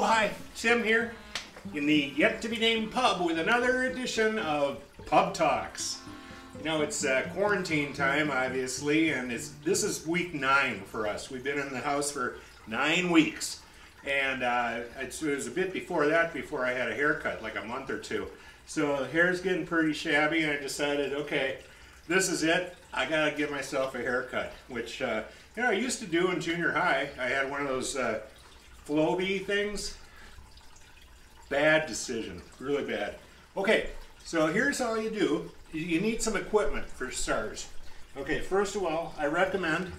Oh, hi, Tim here in the yet to be named pub with another edition of Pub Talks. You know, it's uh, quarantine time, obviously, and it's this is week nine for us. We've been in the house for nine weeks, and uh, it was a bit before that before I had a haircut, like a month or two. So hair's getting pretty shabby, and I decided, okay, this is it. I gotta give myself a haircut, which uh, you know I used to do in junior high. I had one of those Flowbee things. Bad decision, really bad. Okay, so here's how you do. You need some equipment for starters. Okay, first of all, I recommend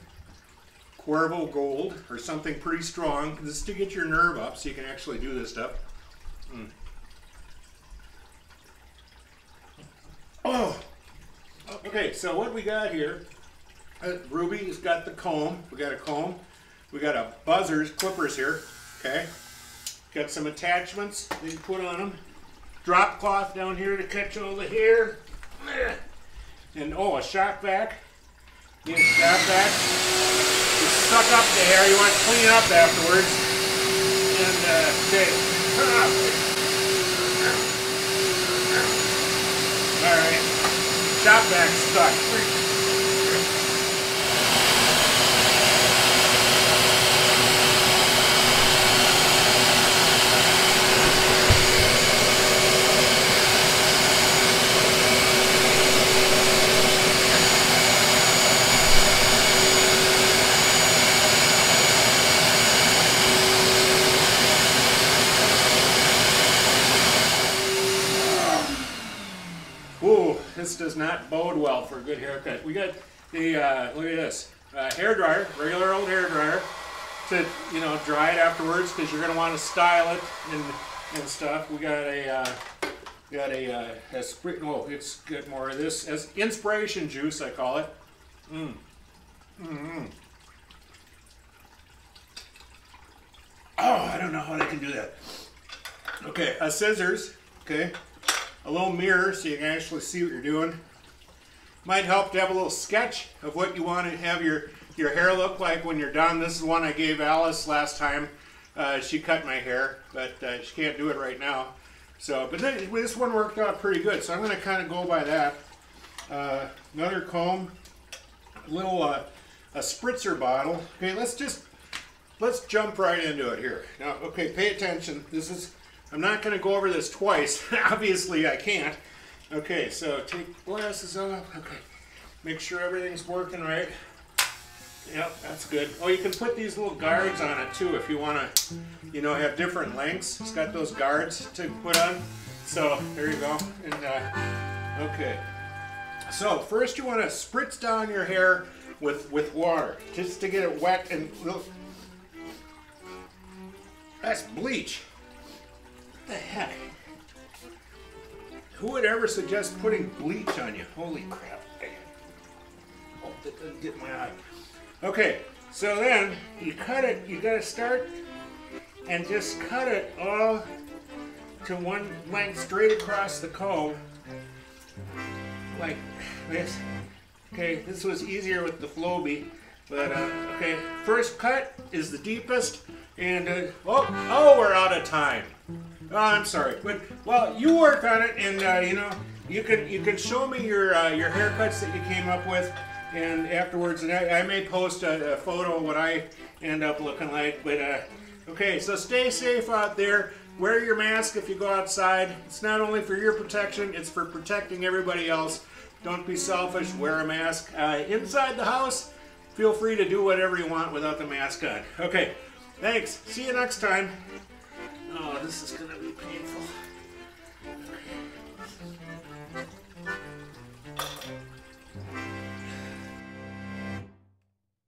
Cuervo Gold or something pretty strong. This is to get your nerve up so you can actually do this stuff. Mm. Oh, okay. So what we got here? Uh, Ruby has got the comb. We got a comb. We got a buzzers, clippers here. Okay. Got some attachments that you put on them. Drop cloth down here to catch all the hair. And oh, a Shop-Vac. Need a Shop-Vac. You suck up the hair. You want to clean up afterwards. And uh, okay. All right. Shop-Vac stuck. This does not bode well for a good haircut. We got the, uh, look at this, uh, hair dryer, regular old hair dryer, to, you know, dry it afterwards because you're going to want to style it and, and stuff. We got a, uh, got a, uh, a oh, it's got more of this, as inspiration juice, I call it. Mmm. Mmm. Oh, I don't know how they can do that. Okay, uh, scissors, okay a little mirror so you can actually see what you're doing. Might help to have a little sketch of what you want to have your, your hair look like when you're done. This is one I gave Alice last time. Uh, she cut my hair, but uh, she can't do it right now. So, but then, this one worked out pretty good, so I'm going to kind of go by that. Uh, another comb, a little uh, a spritzer bottle. Okay, let's just let's jump right into it here. Now, okay, pay attention. This is I'm not going to go over this twice. Obviously, I can't. Okay, so take glasses off. Okay, make sure everything's working right. Yep, that's good. Oh, you can put these little guards on it too if you want to, you know, have different lengths. It's got those guards to put on. So there you go. And uh, okay. So first you want to spritz down your hair with with water just to get it wet and look. That's bleach the heck? Who would ever suggest putting bleach on you? Holy crap. Oh, get my eye. Okay, so then you cut it, you gotta start and just cut it all to one length straight across the comb. Like this. Okay, this was easier with the Flowbee. But, uh, okay, first cut is the deepest. And, uh, oh, oh, we're out of time. Oh, I'm sorry, but well, you work on it, and uh, you know, you can you can show me your uh, your haircuts that you came up with, and afterwards, and I, I may post a, a, photo of what I end up looking like. But uh, okay, so stay safe out there. Wear your mask if you go outside. It's not only for your protection; it's for protecting everybody else. Don't be selfish. Wear a mask. Uh, inside the house, feel free to do whatever you want without the mask on. Okay, thanks. See you next time. Oh, this is gonna be